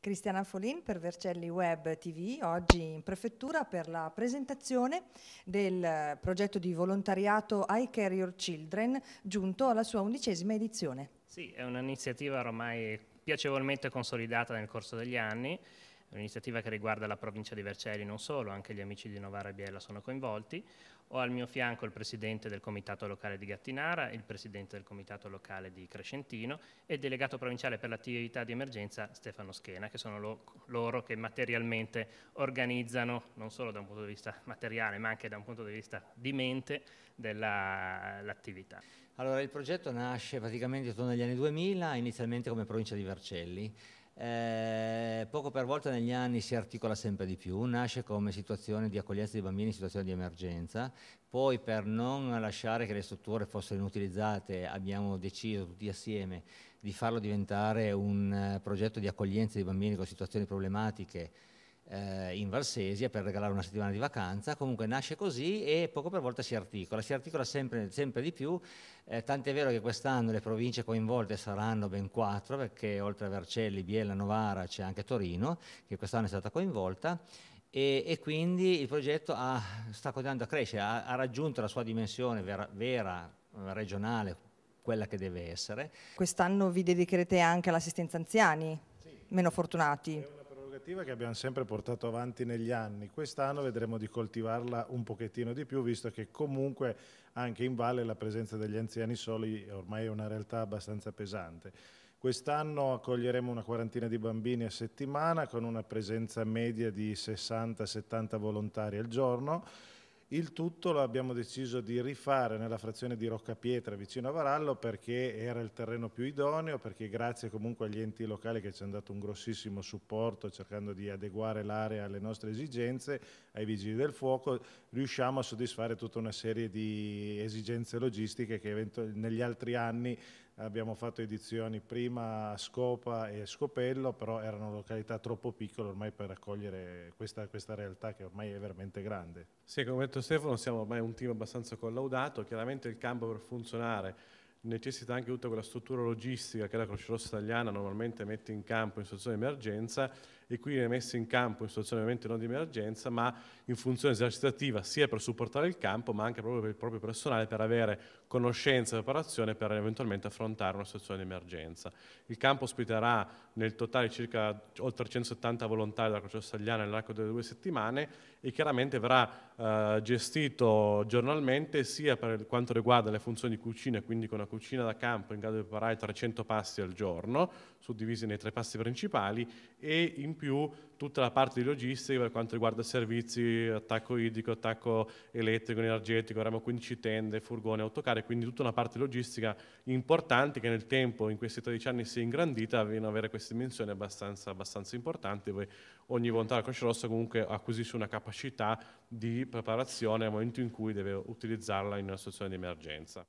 Cristiana Folin per Vercelli Web TV, oggi in prefettura per la presentazione del progetto di volontariato I Care Your Children giunto alla sua undicesima edizione. Sì, è un'iniziativa ormai piacevolmente consolidata nel corso degli anni, un'iniziativa che riguarda la provincia di Vercelli non solo, anche gli amici di Novara e Biella sono coinvolti. Ho al mio fianco il presidente del comitato locale di Gattinara, il presidente del comitato locale di Crescentino e il delegato provinciale per l'attività di emergenza Stefano Schena, che sono lo, loro che materialmente organizzano, non solo da un punto di vista materiale, ma anche da un punto di vista di mente, dell'attività. Allora, il progetto nasce praticamente intorno agli anni 2000, inizialmente come provincia di Vercelli. Eh, poco per volta negli anni si articola sempre di più, nasce come situazione di accoglienza di bambini in situazione di emergenza, poi per non lasciare che le strutture fossero inutilizzate abbiamo deciso tutti assieme di farlo diventare un eh, progetto di accoglienza di bambini con situazioni problematiche eh, in Valsesia per regalare una settimana di vacanza, comunque nasce così e poco per volta si articola, si articola sempre, sempre di più, eh, tant'è vero che quest'anno le province coinvolte saranno ben quattro, perché oltre a Vercelli, Biella, Novara c'è anche Torino, che quest'anno è stata coinvolta, e, e, quindi il progetto ha, sta continuando a crescere, ha, ha raggiunto la sua dimensione vera, vera regionale, quella che deve essere. Quest'anno vi dedicherete anche all'assistenza anziani, sì. meno fortunati iniziativa che abbiamo sempre portato avanti negli anni. Quest'anno vedremo di coltivarla un pochettino di più, visto che comunque anche in Valle la presenza degli anziani soli ormai è una realtà abbastanza pesante. Quest'anno accoglieremo una quarantina di bambini a settimana con una presenza media di 60-70 volontari al giorno il tutto lo abbiamo deciso di rifare nella frazione di Roccapietra vicino a Varallo perché era il terreno più idoneo, perché grazie comunque agli enti locali che ci hanno dato un grossissimo supporto cercando di adeguare l'area alle nostre esigenze, ai vigili del fuoco, riusciamo a soddisfare tutta una serie di esigenze logistiche che negli altri anni abbiamo fatto edizioni prima a Scopa e a Scopello, però erano località troppo piccole ormai per accogliere questa, questa realtà che ormai è veramente grande. Sì, come ha detto Stefano, siamo ormai un team abbastanza collaudato, chiaramente il campo per funzionare necessita anche tutta quella struttura logistica che la Croce Rossa Italiana normalmente mette in campo in situazione di emergenza e qui viene messa in campo in situazione ovviamente non di emergenza ma in funzione esercitativa sia per supportare il campo ma anche proprio per il proprio personale per avere conoscenza e preparazione per eventualmente affrontare una situazione di emergenza. Il campo ospiterà nel totale circa oltre 170 volontari della Croce Rossa Italiana nell'arco delle due settimane e chiaramente verrà eh, gestito giornalmente sia per quanto riguarda le funzioni di cucina, quindi con una cucina da campo in grado di preparare 300 pasti al giorno, suddivisi nei tre pasti principali, e in più tutta la parte di logistica per quanto riguarda servizi, attacco idrico, attacco elettrico, energetico, avremo 15 tende, furgoni, autocare, quindi tutta una parte logistica importante che nel tempo, in questi 13 anni, si è ingrandita, viene ad avere queste dimensioni abbastanza, abbastanza importanti, poi ogni volontario Croce Rossa comunque acquisisce una capacità di preparazione nel momento in cui deve utilizzarla in una situazione di emergenza.